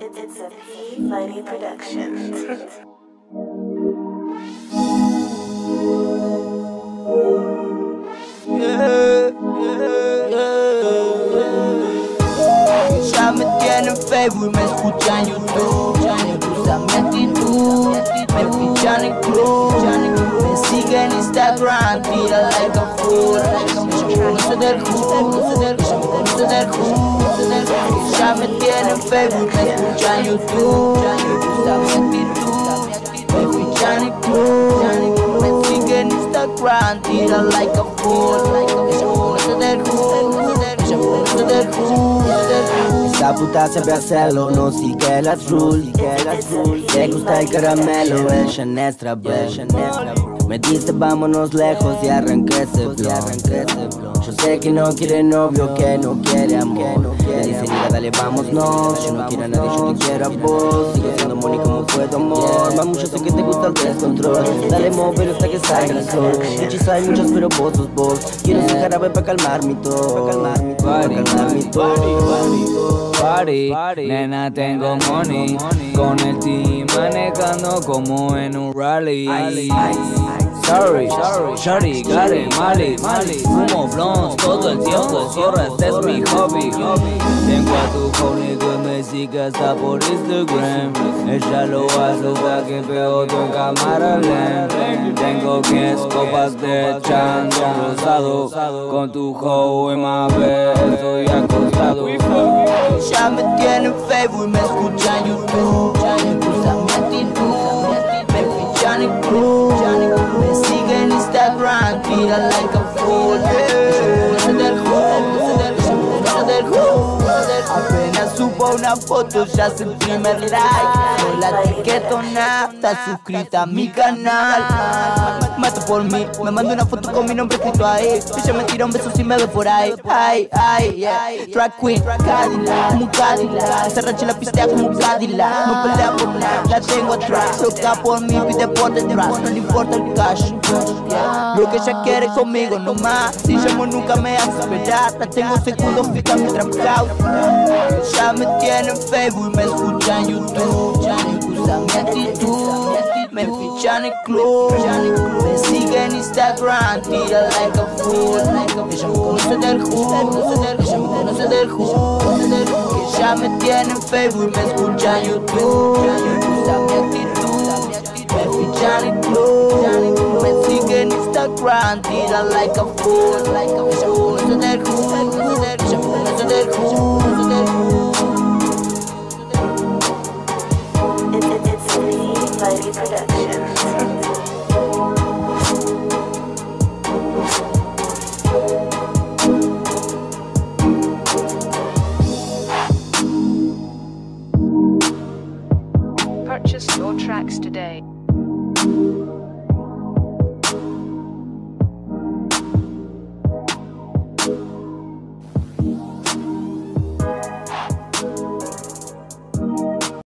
It's a P Mighty production. Ya me tienen Facebook me escuchan YouTube Me gusta mi me Me siguen en Instagram, like a fool Ya me tienen Facebook y me escuchan en YouTube. Me gusta mi actitud, me fichan en club. Me siguen en Instagram, tira like a fool. No sé del who, no sé del who, no sé del who Esa puta sabe hacerlo, no sigue las rules. Le gusta el caramelo, ella es nuestra bro Me dice vámonos lejos y arranqué ese blon. Yo sé que no quiere novio, que no quiere amor. Me dice mira dale vamos no Yo no quiero a nadie, yo te quiero a vos. Sigo siendo money como puedo amor. Vamos yo sé que te gusta el descontrol. Dale mover hasta que salga el sol. Hechizos hay muchos pero vos sos vos. Quiero ser jarabe pa' calmar mi tos Pa' calmar mi tos, pa' calmar mi tos Party, nena tengo money. Con el team manejando como en un rally Sorry, shorty, got Mali, Mali. Fumo blondes todo el tiempo, zorra, este es mi hobby. Tengo a tu homie que me sigue hasta por Instagram. Ella lo hace hasta que veo tu cámara Tengo 10 copas de chandon rosado Con tu hoe más estoy acostado. Ya me tienen Facebook y me escuchan YouTube no sé del who Apenas subo una foto ya es el primer like. No la etiqueto nada, está suscrita a mi canal Mata por mí, me manda una foto con mi nombre escrito ahí. Ella me tira un beso si me ve por ahí. Ay, ay, yeah. Drag queen, Cadillac, como un Cadillac. Se racha la pistea como un Cadillac. No pelea por nada, la tengo atrás. Loca por mí, pide por detrás. No le importa el cash. Lo que ella quiere conmigo no más Si llamo nunca me hace esperar. La tengo segundos fija mi trap house Ya me tienen Facebook y me escuchan en YouTube En club Me siguen en Instagram. Tira like a fool. Ella me conoce del Ella me conoce del Que ya me tienen Facebook y me escuchan en YouTube. Me en club Me siguen en Instagram. Tira like a fool. Ella me conoce del Ella me conoce del tracks today.